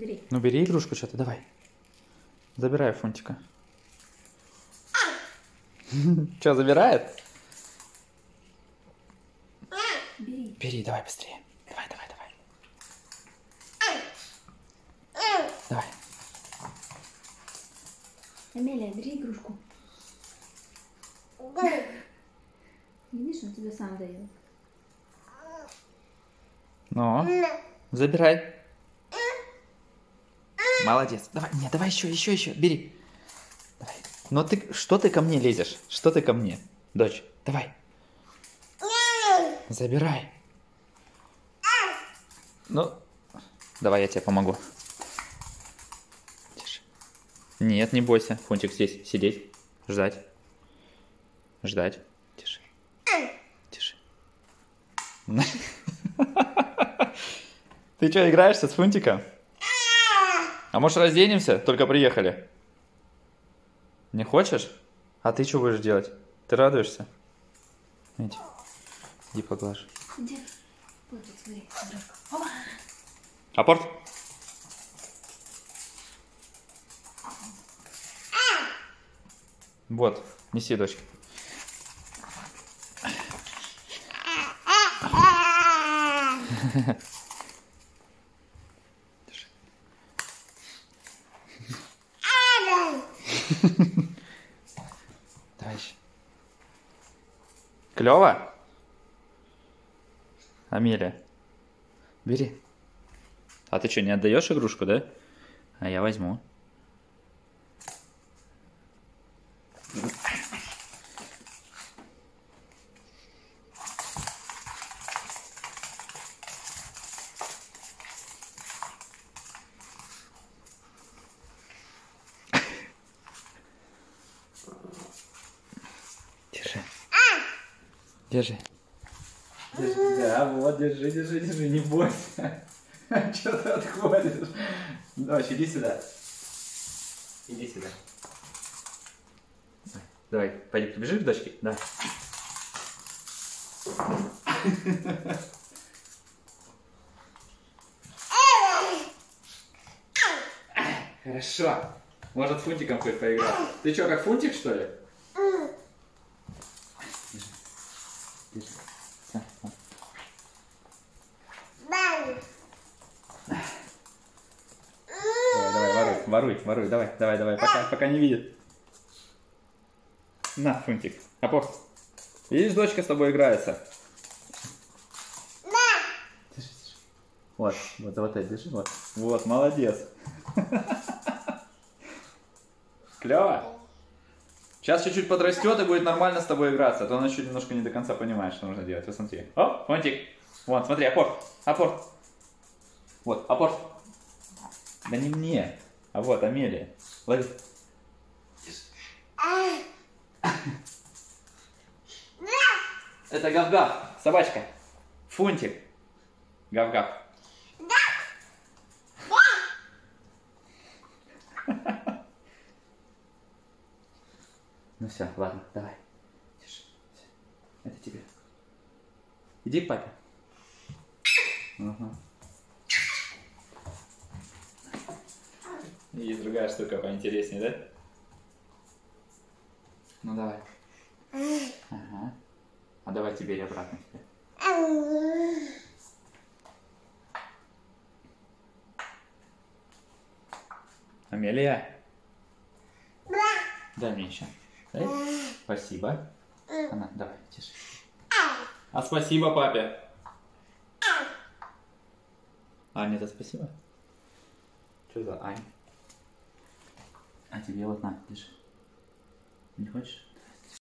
Бери. Ну бери игрушку что-то, давай. Забирай фунтика. Что, забирает? Бери. Бери, давай быстрее. Давай, давай, давай. Давай. Амелия, бери игрушку. Видишь, он тебе сам дает. Ну, забирай. Молодец. Давай, не, давай еще, еще, еще. Бери. Давай. Но ты, что ты ко мне лезешь? Что ты ко мне? Дочь, давай. Забирай. Ну, давай я тебе помогу. Тише. Нет, не бойся. Фунтик здесь сидеть, ждать. Ждать. Тише. Тише. Ты что, играешься с Фунтиком? А может разденемся? Только приехали. Не хочешь? А ты что будешь делать? Ты радуешься? Иди, иди поглажу. Где? Вот тут, смотри, игрушка. Опа! Апорт. Вот, неси, дочка. Держи. Еще. Клево? Амелия, бери. А ты что, не отдаешь игрушку, да? А я возьму. Держи. Держи. Держи. Да, вот, держи, держи, держи, не бойся. Че ты отходишь? Дочь, иди сюда. Иди сюда. Давай, пойди, побежишь к дочке? Да. Хорошо. Может, фунтиком хоть поиграть. Ты что, как фунтик, что ли? Держи. Держи. Всё, вот. Давай, давай, воруй, воруй, давай, давай, давай, пока, пока не видит. На, Фунтик, опор. Видишь, дочка с тобой играется. Держи, держи. Вот, вот, вот это держи, вот. Вот, молодец. Клево? Сейчас чуть-чуть подрастет и будет нормально с тобой играться, а то она еще немножко не до конца понимает, что нужно делать. Вот смотри. О, Фунтик. Вот, смотри, апорт, апорт. Вот, апорт. Да не мне, а вот Амелия. Лови. Это Гав-Гав, собачка. Фунтик. Гав-Гав. Ну все, ладно, давай. Держи. Всё. Это тебе. Иди к папе. Ага. Есть другая штука поинтереснее, да? Ну давай. Ага. А давай теперь обратно тебе. Амелия. Дай мне еще. Дай. Спасибо. Она, давай, тише. А спасибо папе. Аня, это спасибо? Что за Ань? А тебе вот на, держи. Не хочешь?